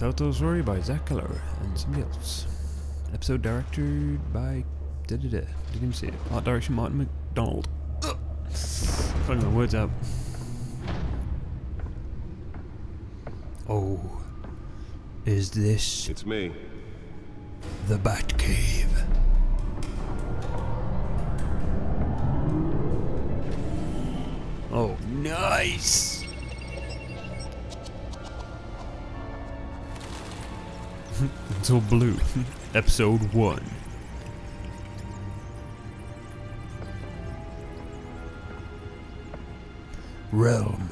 Telltale Story by Zach Keller and somebody else. Episode directed by da da da. Didn't even see it. Art direction Martin McDonald. Ugh. Can't my words out. Oh, is this It's me. the Batcave? Oh, nice! It's all blue. Episode 1. Realm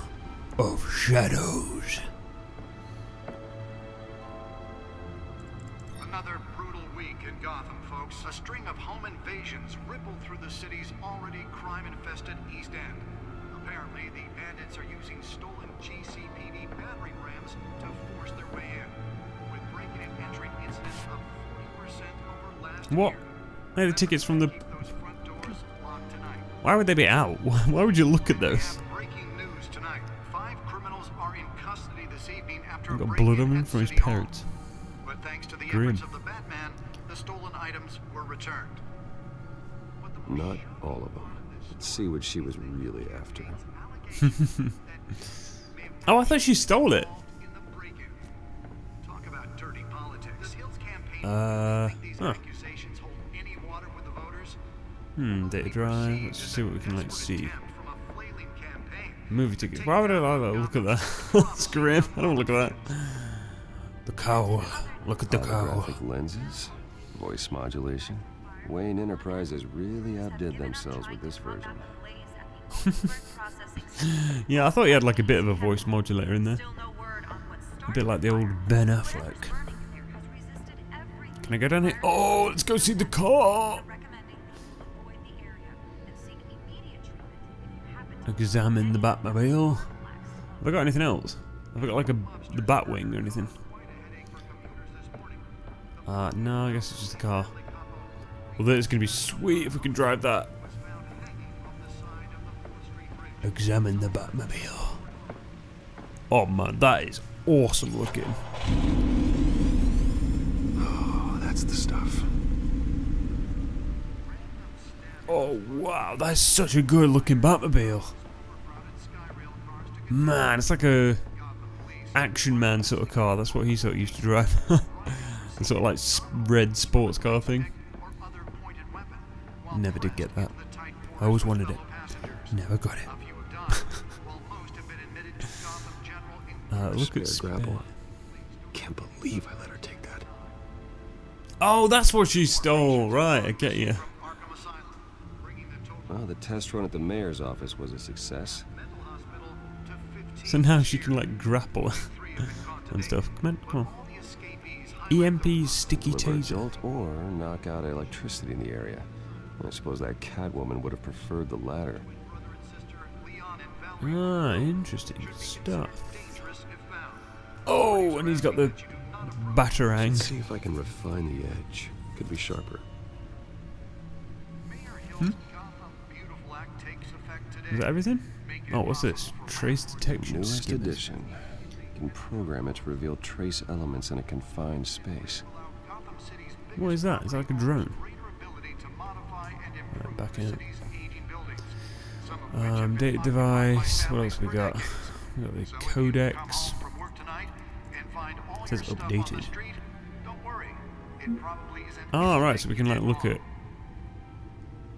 of Shadows. Another brutal week in Gotham, folks. A string of home invasions rippled through the city's already crime-infested East End. Apparently, the bandits are using stolen GCPD battering rams to force their way in, What? year. They had the tickets from the. Those front doors locked tonight. Why would they be out? Why would you look at those? have breaking news tonight. Five criminals are in custody this evening after a Got break-in blood on him from his parents. But thanks to the Grim. efforts of the Batman, the stolen items were returned. What the most Not all of them. part of this Let's see what she was really after. allegations that may have Oh, I thought she stole it. The voters. Hmm, data drive. Let's see what we can like see. attempt from a flailing campaign. Movie ticket. Why would I like that? Look at that. That's grim. I don't look at that. The cow. Look at the cow. Lenses, voice modulation. Wayne Enterprises really outdid themselves with this version. Yeah, I thought he had like a bit of a voice modulator in there. A bit like the old Ben Affleck. Can I go down here? Oh, let's go see the car. Examine the Batmobile. Have I got anything else? Have I got like a the Batwing or anything? Uh, no, I guess it's just a car. Although it's gonna be sweet if we can drive that. Examine the Batmobile. Oh man, that is awesome looking. Oh, that's the stuff. Oh wow, that's such a good looking Batmobile. Man, it's like a action man sort of car. That's what he sort of used to drive. the sort of like red sports car thing. Never did get that. I always wanted it. Never got it. Uh, look Spare at grapple. Can't believe I Oh, that's what she stole. Right, I get you. Well, the test run at the mayor's office was a success. So now she can like grapple and stuff. Come on, come on. EMP sticky Deliver taser. or knock out electricity in the area. I suppose that Catwoman would have preferred the latter. Ah, interesting stuff. Oh, and he's got the batarang. Let's see if I can refine the edge. Could be sharper. Hmm? Is that everything? Oh, what's this? Trace detection Newest skillers. edition. You can program it to reveal trace elements in a confined space. What is that? Is that like a drone? Right, back in. Um, data device. What else we got? We got the codex. Says updated. Oh, right, so we can like look at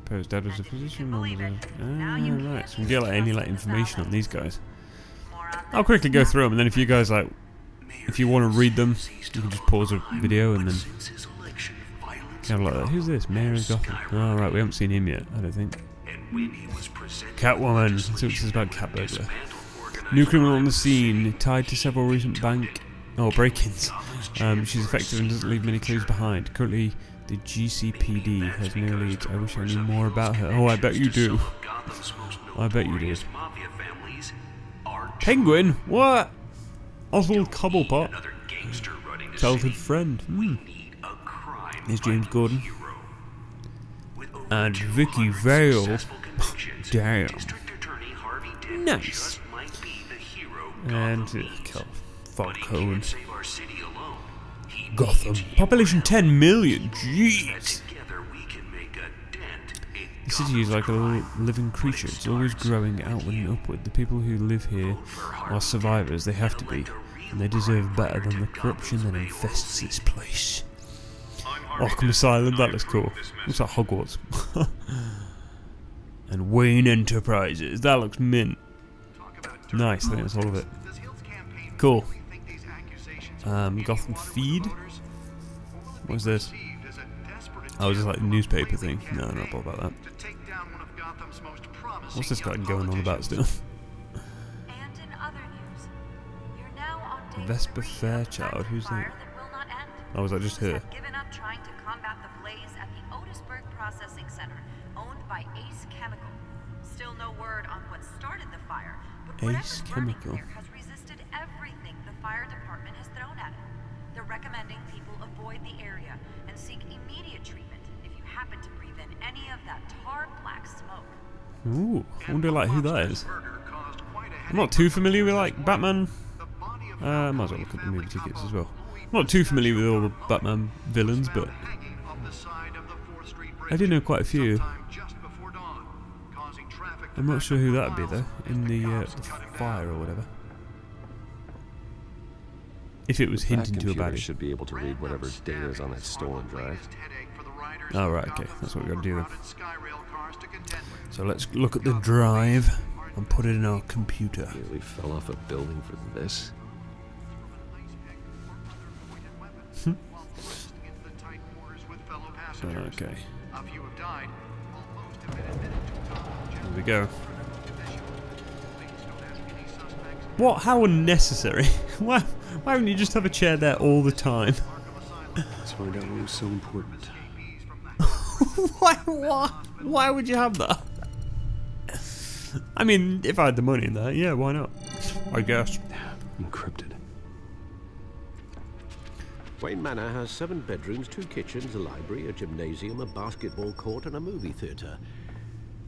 post data was a physician. or the- Ah, right, so we can get like any like information on these guys. I'll quickly go through them, and then if you guys like, if you want to read them, you can just pause the video and then kind of like that. Who's this? Mayor of Gotham. Oh, right, we haven't seen him yet. I don't think. Catwoman. Let's see what this is about Cat Burglar. New criminal on the scene, tied to several recent bank oh break-ins. Um, she's effective and doesn't leave many clues behind. Currently, the GCPD has no leads. I wish I knew more about her. Oh, I bet you do. I bet you do. Penguin? What? Oswald Cobblepot? Childhood friend. Hmm. Here's James Gordon. And Vicky Vale. Damn. Nice. And uh, Cal- Falcone. Gotham. Population 10 million. Jeez. Together we can make a dent in The city is like a little living creature. It's always growing outward and upward. The people who live here are survivors. They have to be. And they deserve better than the corruption that infests this place. Oh, Arkham Asylum, that looks cool. Looks like Hogwarts. and Wayne Enterprises, that looks mint. Nice, I think that's all of it. Cool. Um, Gotham Feed? What's this? Oh, is this like the newspaper thing? No, I'm not bothered about that. What's this guy going on about still? And in other news, you're now on day Vesper Fairchild, who's that? that will not end. Oh, was that just her? given up trying to combat the blaze at the Otisburg Processing Center, owned by Ace Chemical. Still no word on what started the fire, but Ace Chemical. Fire department has thrown at it. They're recommending people avoid the area and seek immediate treatment if you happen to breathe in any of that tar black smoke. Ooh, I wonder like who that is. I'm not too familiar with like Batman. Uh, I might as well look at the movie tickets as well. I'm not too familiar with all the Batman villains, but I do know quite a few. I'm not sure who that'd be though, in the, uh, the fire or whatever. If it was That hinting to a computer baddie. should be able to read whatever data is on that stolen drive. Oh, right, okay, that's what we gotta do then. So let's look at the drive and put it in our computer. Nearly fell off a building for this. Hmm. Okay, A few have died. Most have been admitted to college. here we go. Police don't ask any suspects. What? How unnecessary? why? Why wouldn't you just have a chair there all the time? Let's find out what was so important. Escapees from the why? Why? Why would you have that? I mean, if I had the money in that, yeah, why not? I guess. Encrypted. Wayne Manor has seven bedrooms, two kitchens, a library, a gymnasium, a basketball court, and a movie theatre.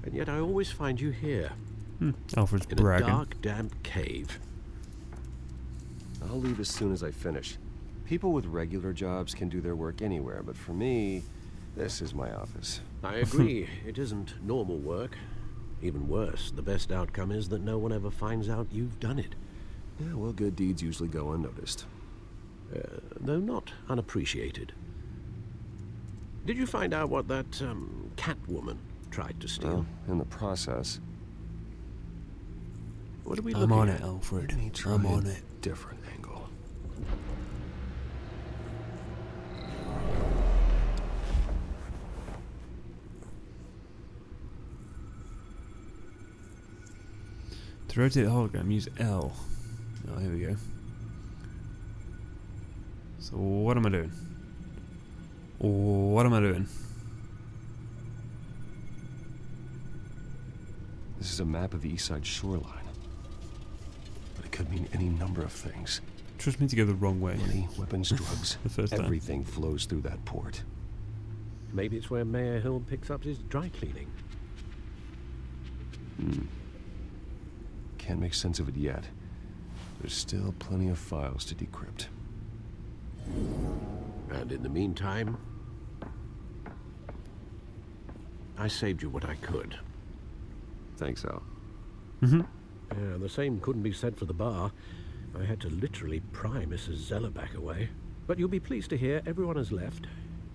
And yet I always find you here, Hmm. Alfred's in bragging. a dark, damp cave. I'll leave as soon as I finish. People with regular jobs can do their work anywhere, but for me, this is my office. I agree, it isn't normal work. Even worse, the best outcome is that no one ever finds out you've done it. Yeah, well, good deeds usually go unnoticed. Uh, though not unappreciated. Did you find out what that um, Catwoman tried to steal? Well, in the process, what are we I'm looking on at? it, Alfred. let me try I'm on a it. Different angle. To rotate the hologram, use L. Oh, here we go. So what am I doing? What am I doing? This is a map of the east side shoreline. But it could mean any number of things. Trust me to go the wrong way. Money, weapons, drugs. The first time. Everything flows through that port. Maybe it's where Mayor Hill picks up his dry cleaning. Hmm. Can't make sense of it yet. There's still plenty of files to decrypt. And in the meantime, I saved you what I could. Thanks, Al. Yeah, the same couldn't be said for the bar. I had to literally pry Mrs. Zeller back away. But you'll be pleased to hear everyone has left,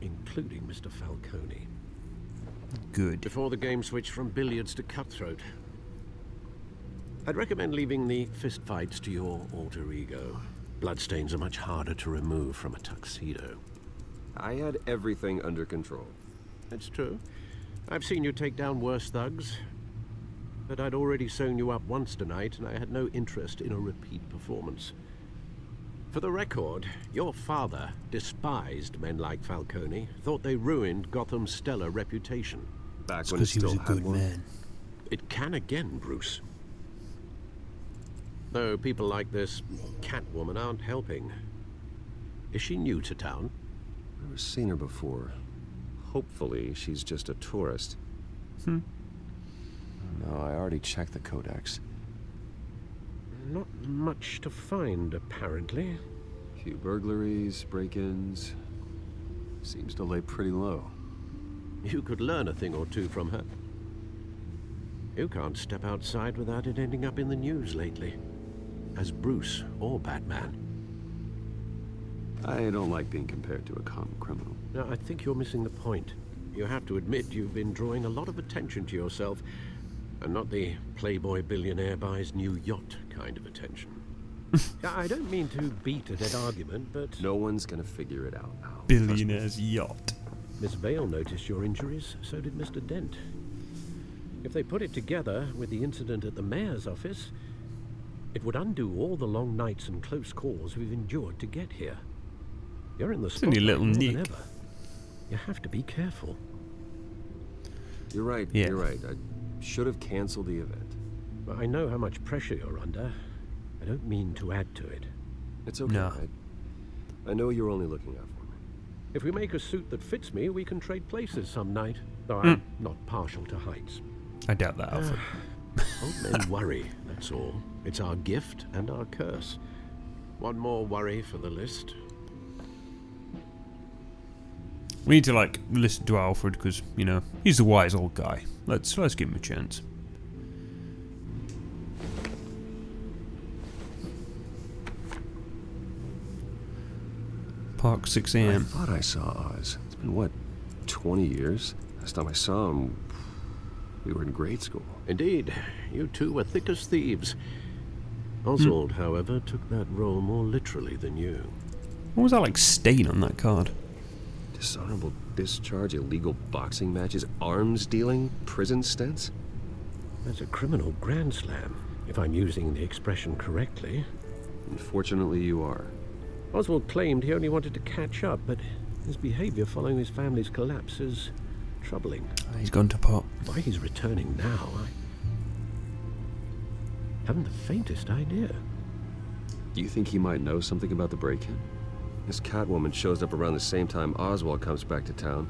including Mr. Falcone. Good. Before the game switched from billiards to cutthroat. I'd recommend leaving the fistfights to your alter ego. Bloodstains are much harder to remove from a tuxedo. I had everything under control. That's true. I've seen you take down worse thugs. But I'd already sewn you up once tonight, and I had no interest in a repeat performance. For the record, your father despised men like Falcone, thought they ruined Gotham's stellar reputation. Back It's when it because he was still a had good one. man. It can again, Bruce. Though people like this Catwoman aren't helping. Is she new to town? I've Never seen her before. Hopefully, she's just a tourist. Hmm. No, I already checked the codex. Not much to find, apparently. few burglaries, break-ins. Seems to lay pretty low. You could learn a thing or two from her. You can't step outside without it ending up in the news lately. As Bruce or Batman. I don't like being compared to a common criminal. No, I think you're missing the point. You have to admit you've been drawing a lot of attention to yourself, and not the playboy billionaire buys new yacht kind of attention. I don't mean to beat a dead argument, but No one's gonna figure it out now. Billionaire's yacht. Miss Vale noticed your injuries, so did Mr. Dent. If they put it together with the incident at the mayor's office, it would undo all the long nights and close calls we've endured to get here. You're in the It's only spotlight little more than ever. You have to be careful. You're right, Yeah. you're right. I should have canceled the event. But I know how much pressure you're under. I don't mean to add to it. It's okay. No. I, I know you're only looking out for me. If we make a suit that fits me, we can trade places some night. Though Hmm. I'm not partial to heights. I doubt that, Alfred. Old men worry, that's all. It's our gift and our curse. One more worry for the list. We need to like listen to Alfred because you know he's the wise old guy. Let's let's give him a chance. Park 6 a.m. I thought I saw Oz. It's been, what, 20 years? Last time I saw him, we were in grade school. Indeed, you two were thick as thieves. Hmm. Oswald, however, took that role more literally than you. What was that like stain on that card? Dishonorable discharge, illegal boxing matches, arms dealing, prison stints? That's a criminal grand slam, if I'm using the expression correctly. Unfortunately, you are. Oswald claimed he only wanted to catch up, but his behavior following his family's collapse is troubling. Ah, he's gone to pot. Why he's returning now, I haven't the faintest idea. Do you think he might know something about the break-in? This Catwoman shows up around the same time Oswald comes back to town.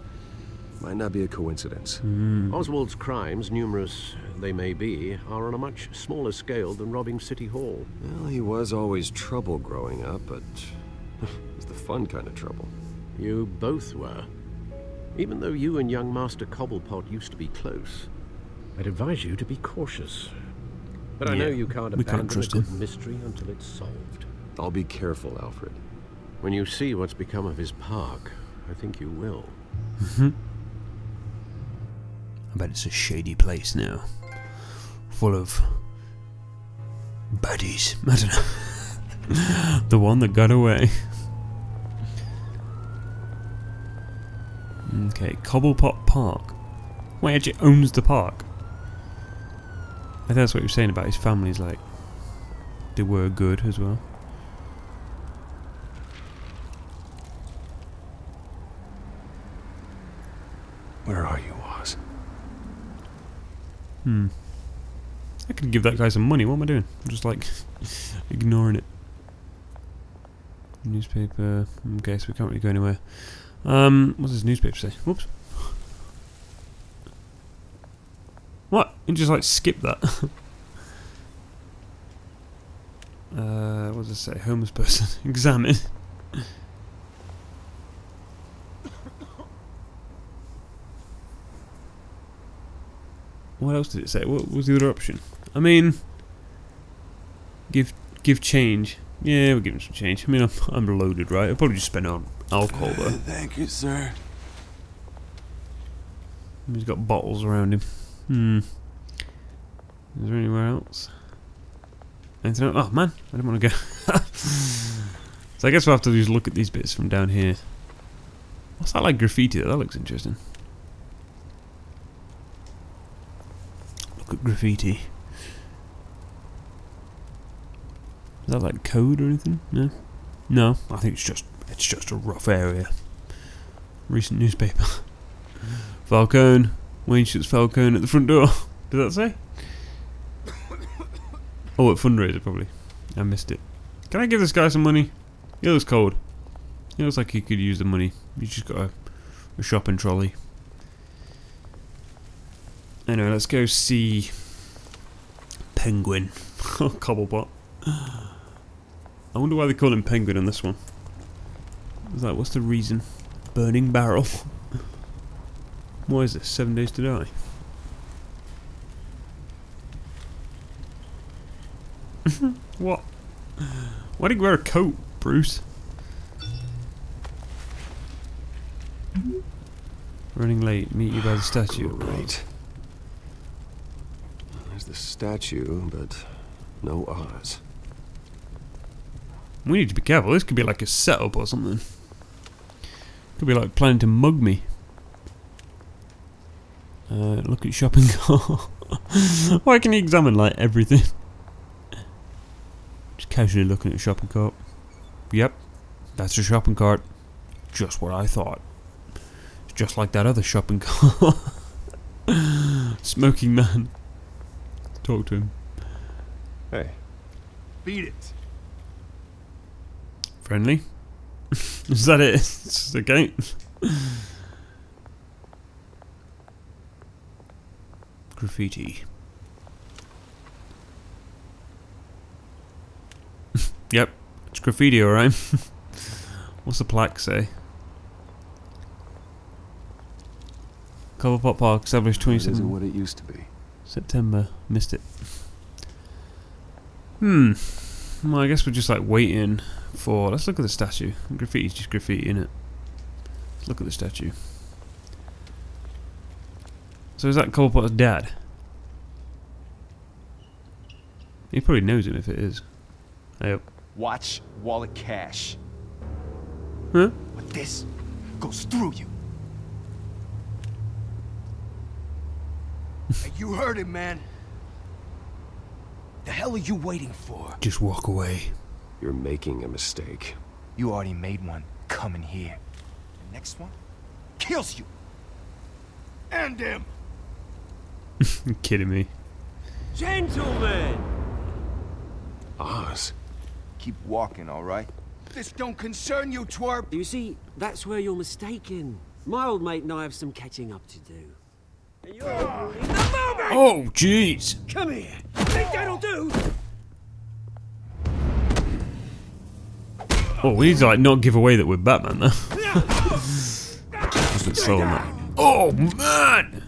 Might not be a coincidence. Hmm. Oswald's crimes, numerous they may be, are on a much smaller scale than robbing City Hall. Well, he was always trouble growing up, but it was the fun kind of trouble. You both were. Even though you and young Master Cobblepot used to be close, I'd advise you to be cautious. But I know you can't we can't abandon trust a good him. mystery until it's solved. I'll be careful, Alfred. When you see what's become of his park, I think you will. Mm-hmm. I bet it's a shady place now. Full of baddies. I don't know. the one that got away. Okay, Cobblepot Park. Wait, actually owns the park. I think that's what he was saying about his family's like. They were good as well. Where are you, Oz? Hmm. I could give that guy some money. What am I doing? I'm just like ignoring it. Newspaper. Okay, so we can't really go anywhere. Um, what does this newspaper say? Whoops. What? You just like skip that. uh, what does it say? Homeless person. Examine. What else did it say? What was the other option? I mean, give give change. Yeah, we'll give him some change. I mean, I'm, I'm loaded, right? I'll probably just spend it on alcohol, though. Thank you, sir. He's got bottles around him. Hmm. Is there anywhere else? Anything else? Oh, man. I didn't want to go. so I guess we'll have to just look at these bits from down here. What's that like graffiti? That looks interesting. Look at graffiti. Is that like code or anything? No? No, I think it's just it's just a rough area. Recent newspaper. Falcone. Wayne shoots Falcone at the front door. Did that say? Oh, at fundraiser probably. I missed it. Can I give this guy some money? He looks cold. He looks like he could use the money. He's just got a, a shopping trolley. Anyway, let's go see Penguin. Oh, Cobblepot. I wonder why they call him Penguin on this one. was like, what's the reason? Burning barrel. Why is this? Seven days to die. what? Why did you wear a coat, Bruce? Running late. Meet you by the statue. Right. The statue, but no Oz. We need to be careful. This could be like a setup or something. Could be like planning to mug me. Uh, look at shopping cart. Why can you examine like everything? Just casually looking at shopping cart. Yep, that's a shopping cart. Just what I thought. Just like that other shopping cart. Smoking man. Talk to him. Hey, Beat it. Friendly? Is that it? It's just a game. Graffiti. yep, it's graffiti, alright. What's the plaque say? Cobblepot Park, established it isn't 27 what it used to be. September. Missed it. Hmm. Well, I guess we're just like waiting for. Let's look at the statue. Graffiti's just graffiti, in it. Let's look at the statue. So is that Cobblepot's dad? He probably knows him if it is. I hope. Watch wallet cash. Huh? But this goes through you. Hey, you heard him, man. The hell are you waiting for? Just walk away. You're making a mistake. You already made one coming here. The next one kills you. End him. kidding me? Gentlemen! Oz? Keep walking, all right? This don't concern you, twerp. You see, that's where you're mistaken. My old mate and I have some catching up to do. Oh, jeez. Come here! Think that'll do? Oh, we need to like not give away that we're Batman though. Just slow on that. Oh man!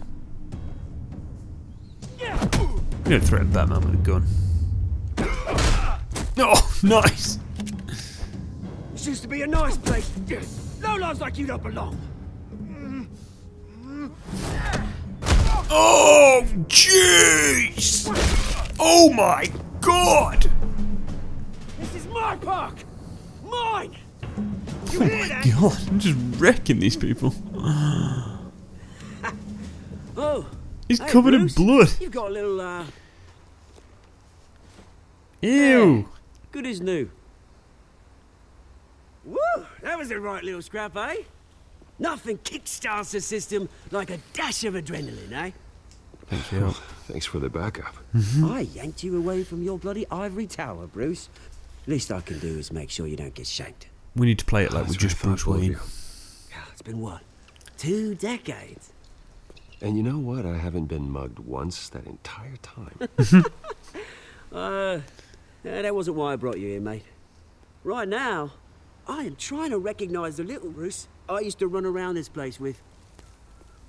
You don't threaten Batman with a gun. Oh, nice! This used to be a nice place. No lives like you don't belong. Oh, jeez! Oh my god! This is my park! Mine! You Oh my that? god, I'm just wrecking these people. Oh, He's hey, covered Bruce, in blood. You've got a little, uh, Ew! good as new. Woo! That was a right little scrap, eh? Nothing kickstarts the system like a dash of adrenaline, eh? Thanks for your. Thanks for the backup. I yanked you away from your bloody ivory tower, Bruce. Least I can do is make sure you don't get shanked. We need to play it like That's we're just very Bruce thoughtful Wayne. you. God, It's been what? Two decades? And you know what? I haven't been mugged once that entire time. Uh, yeah, that wasn't why I brought you here, mate. Right now, I am trying to recognize the little Bruce I used to run around this place with.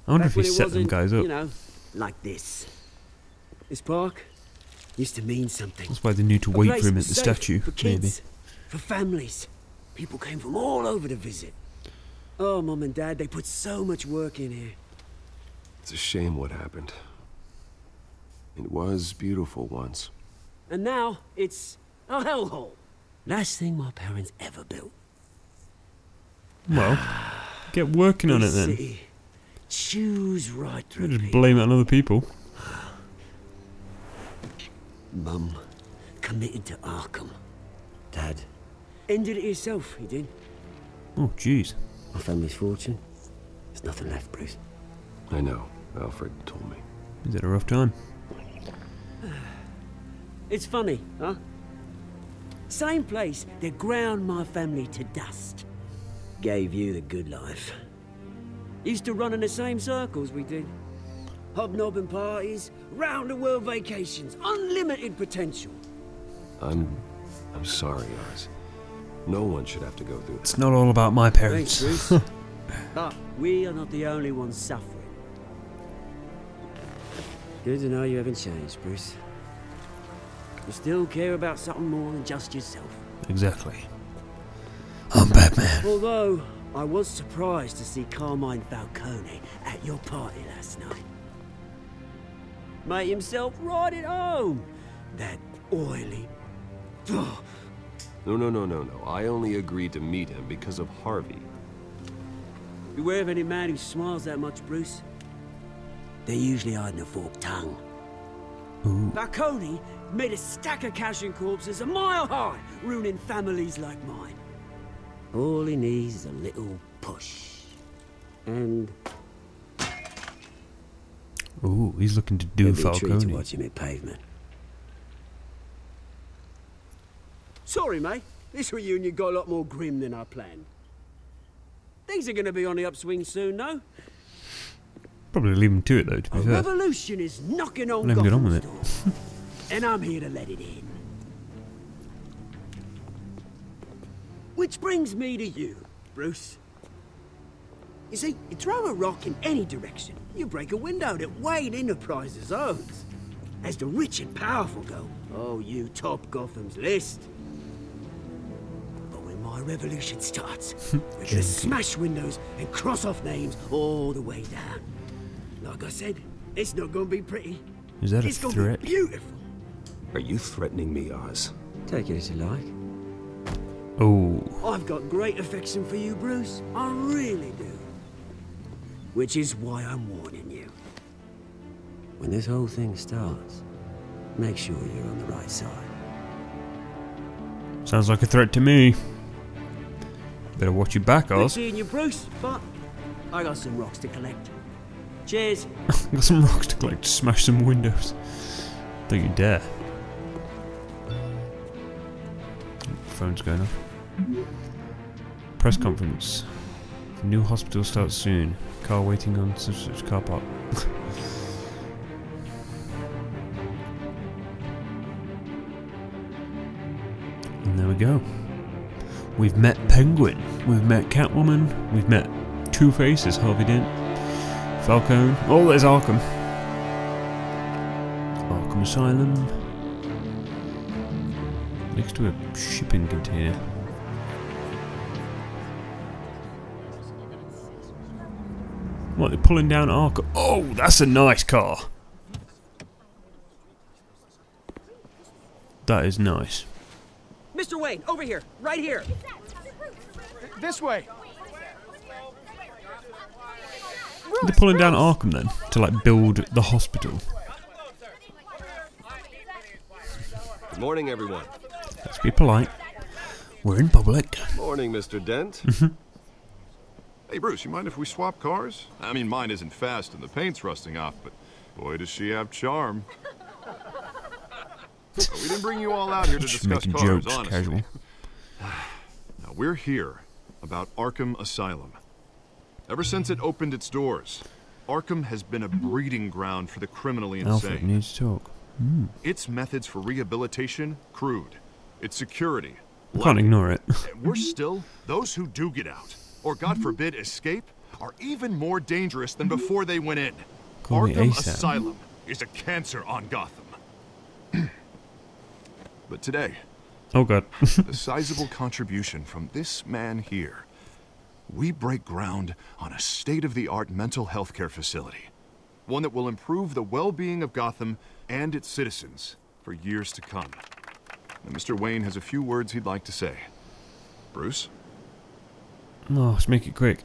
I wonder Back if he set them guys up. You know, like this. This park used to mean something. That's why they knew to A wait place for him at the statue, For maybe. for families. People came from all over to visit. Oh, Mum and Dad, they put so much work in here. It's a shame what happened. It was beautiful once. And now, it's a hellhole. Last thing my parents ever built. Well, get working on it then. city chews right just blame it on other people. Mum committed to Arkham. Dad ended it himself, he did. Oh, jeez. My family's fortune. There's nothing left, Bruce. I know. Alfred told me. He's had a rough time. It's funny, huh? Same place that ground my family to dust. Gave you the good life. Used to run in the same circles we did. Hobnobbing parties, round the world vacations, unlimited potential. I'm. I'm sorry, Oz. No one should have to go through It's not all about my Thanks, parents. Bruce. but we are not the only ones suffering. Good to know you haven't changed, Bruce. You still care about something more than just yourself. exactly. I'm Batman. Although, I was surprised to see Carmine Falcone at your party last night. Made himself right at home. That oily... Ugh. No, no, no, no, no. I only agreed to meet him because of Harvey. Beware of any man who smiles that much, Bruce. They're usually hiding a forked tongue. Ooh. Falcone made a stack of cashing corpses a mile high, ruining families like mine. All he needs is a little push. And Ooh, he's looking to do be to watch him hit pavement. Sorry, mate. This reunion got a lot more grim than I planned. Things are going to be on the upswing soon, though. Probably leave him to it though. To be A fair. revolution is knocking on Let him get on with it. and I'm here to let it in. Which brings me to you, Bruce. You see, you throw a rock in any direction, you break a window that Wayne Enterprises owns. As the rich and powerful go, oh, you top Gotham's list. But when my revolution starts, we're gonna smash windows and cross off names all the way down. Like I said, it's not gonna be pretty. Is that a it's gonna threat? be beautiful. Are you threatening me, Oz? Take it as you like. Oh, I've got great affection for you, Bruce. I really do. Which is why I'm warning you. When this whole thing starts, make sure you're on the right side. sounds like a threat to me. Better watch your back, Oz. Good seeing you, Bruce, but I got some rocks to collect. Cheers. Got some rocks to collect. Smash some windows. Don't you dare. Phone's going off. Press conference. New hospital starts soon. Car waiting on such such car park. and there we go. We've met Penguin. We've met Catwoman. We've met Two Faces, Harvey Dent. Falcone. Oh, there's Arkham. Arkham Asylum. Next to a shipping container. What, they're pulling down Arkham? Oh, that's a nice car. That is nice. Mr. Wayne, over here, right here. This way. They're pulling down Arkham then to like build the hospital. Good morning, everyone. Let's be polite. We're in public. Morning, Mr. Dent. Mm-hmm. Hey, Bruce, you mind if we swap cars? I mean, mine isn't fast and the paint's rusting off, but boy, does she have charm. We didn't bring you all out here to Just discuss making cars, jokes, honestly. casual. Now, we're here about Arkham Asylum. Ever since it opened its doors, Arkham has been a breeding ground for the criminally insane. Alfred insane. needs to talk. Hmm. Its methods for rehabilitation, crude. Its security, I can't ignore it. We're still, those who do get out, or God forbid escape, are even more dangerous than before they went in. Call Arkham Asylum is a cancer on Gotham. but today, Oh god. the sizable contribution from this man here, we break ground on a state-of-the-art mental health care facility. One that will improve the well-being of Gotham and its citizens for years to come. And Mr. Wayne has a few words he'd like to say. Bruce? Oh, let's make it quick.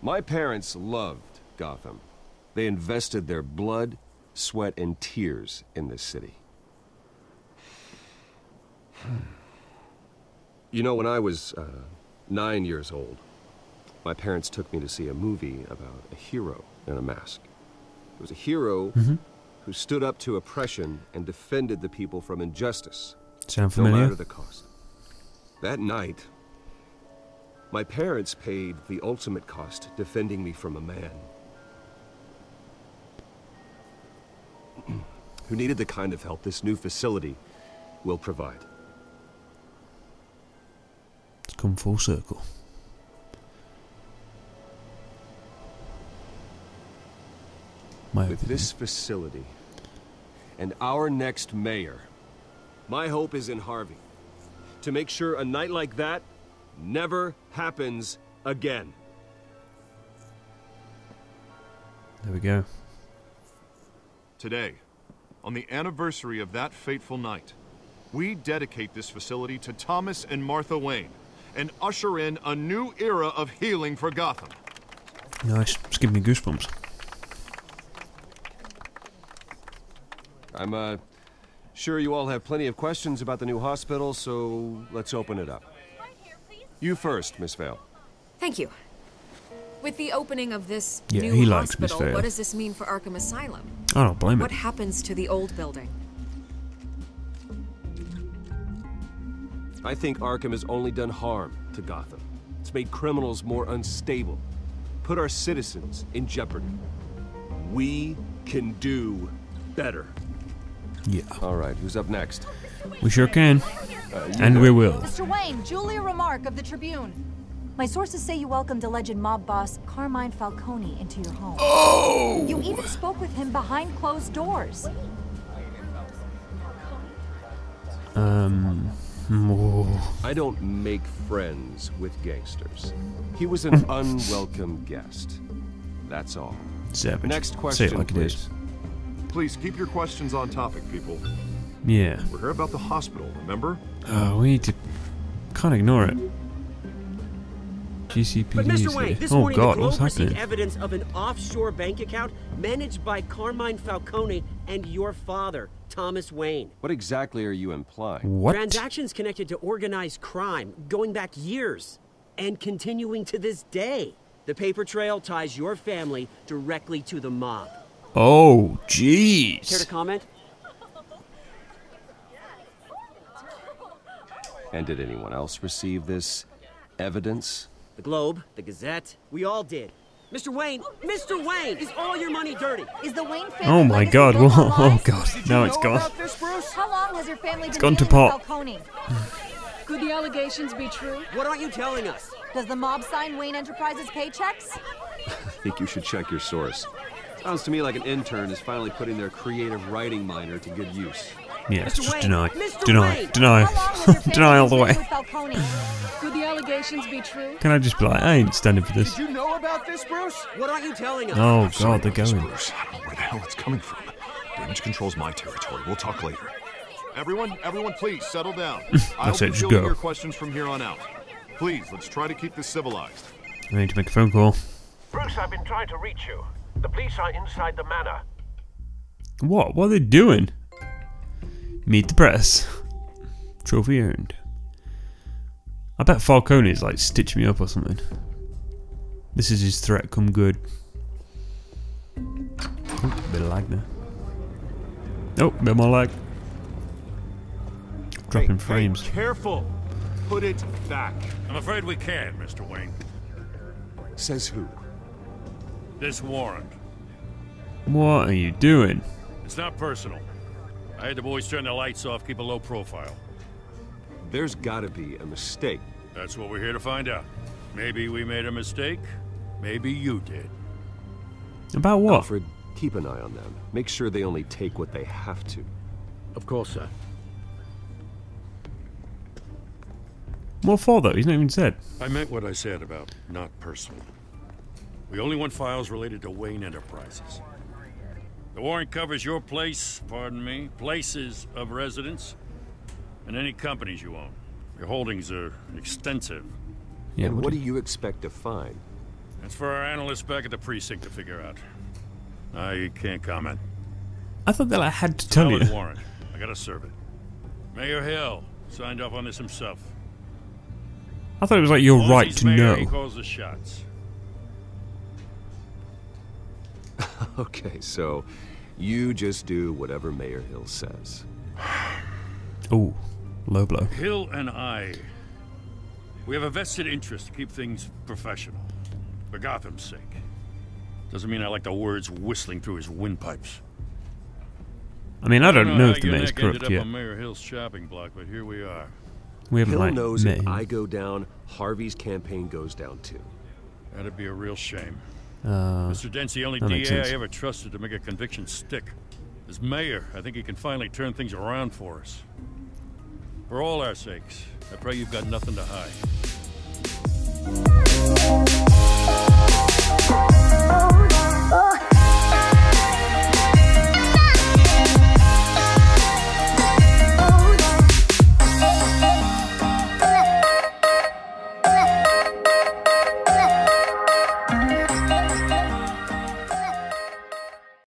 My parents loved Gotham. They invested their blood, sweat, and tears in this city. You know, when I was uh, nine years old, my parents took me to see a movie about a hero in a mask. It was a hero who stood up to oppression and defended the people from injustice, Sound no matter the cost. That night, my parents paid the ultimate cost defending me from a man who needed the kind of help this new facility will provide. It's come full circle. My With this facility and our next mayor, my hope is in Harvey. To make sure a night like that never happens again. There we go. Today, on the anniversary of that fateful night, we dedicate this facility to Thomas and Martha Wayne and usher in a new era of healing for Gotham. Nice. It's giving me goosebumps. I'm, uh, sure you all have plenty of questions about the new hospital, so let's open it up. You first, Miss Vale. Thank you. With the opening of this Yeah, new he likes hospital, Vale. what does this mean for Arkham Asylum? I don't blame What it. What happens to the old building? I think Arkham has only done harm to Gotham. It's made criminals more unstable, put our citizens in jeopardy. We can do better. Yeah. All right, who's up next? We sure can. Uh, And go. we will. Mr. Wayne, Julia Remark of the Tribune. My sources say you welcomed alleged mob boss Carmine Falcone into your home. Oh! You even spoke with him behind closed doors. Um. oh. I don't make friends with gangsters. He was an unwelcome guest. That's all. Savage. Next Say question, it like please. is. Please keep your questions on topic, people. Yeah. We're here about the hospital, remember? Oh, we need to. Can't ignore it. GCPD But is Mr. Wayne, here. this Oh morning God, the what's Globe received evidence of an offshore bank account managed by Carmine Falcone and your father, Thomas Wayne. What exactly are you implying? What? Transactions connected to organized crime going back years and continuing to this day. The paper trail ties your family directly to the mob. Oh, jeez. Care to comment? And did anyone else receive this evidence? The Globe, the Gazette, we all did. Mr. Wayne, Mr. Wayne, is all your money dirty? Is the Wayne family Oh my God! built on Whoa, oh lies? God! Now it's gone. How long has your family been gone to dealing pot. Could the allegations be true? What aren't you telling us? Does the mob sign Wayne Enterprises paychecks? I think you should check your source. Sounds to me like an intern is finally putting their creative writing minor to good use. Yeah, Mr. just Wayne, deny, Mr. deny, Wayne, deny, How long has your family deny all the way. dealing with Falcone? Could the allegations be true? Can I just be like, I ain't standing for this? Did you know about this, Bruce? What aren't you telling us? Oh Sorry God, they're about this, going. Bruce. I don't know where the hell it's coming from. Damage control's my territory. We'll talk later. Everyone, everyone, please settle down. I'll That's be it, just fielding go. your questions from here on out. Please, let's try to keep this civilized. I need to make a phone call. Bruce, I've been trying to reach you. The police are inside the manor. What? What are they doing? Meet the press. Trophy earned. I bet Falcone is like stitch me up or something. This is his threat come good. Oh, bit of lag there. Oh, bit more lag. Dropping Hey, frames. Hey, careful. Put it back. I'm afraid we can't, Mr. Wayne. Says who? This warrant. What are you doing? It's not personal. I had the boys turn the lights off, keep a low profile. There's gotta be a mistake. That's what we're here to find out. Maybe we made a mistake. Maybe you did. About what? Alfred, keep an eye on them. Make sure they only take what they have to. Of course, sir. What for though? He's not even said. I meant what I said about not personal. We only want files related to Wayne Enterprises. The warrant covers your place, pardon me, places of residence, and any companies you own. Your holdings are extensive. Yeah, and what what do do you expect to find? That's for our analysts back at the precinct to figure out. I can't comment. I thought that I had to tell Valid you. warrant. I gotta serve it. Mayor Hill signed off on this himself. I thought it was like your As right to mayor, know. He calls the shots. Okay, so you just do whatever Mayor Hill says. Oh, low blow. Hill and I, we have a vested interest to keep things professional, for Gotham's sake. Doesn't mean I like the words whistling through his windpipes. I mean, I don't know how if the your mayor's neck corrupt yet. on Mayor Hill's shopping block, but here we are. We haven't Hill like knows met if him. I go down, Harvey's campaign goes down too. That'd be a real shame. Uh, Mr. Dent's the only DA I ever trusted to make a conviction stick. As mayor, I think he can finally turn things around for us. For all our sakes, I pray you've got nothing to hide. Oh.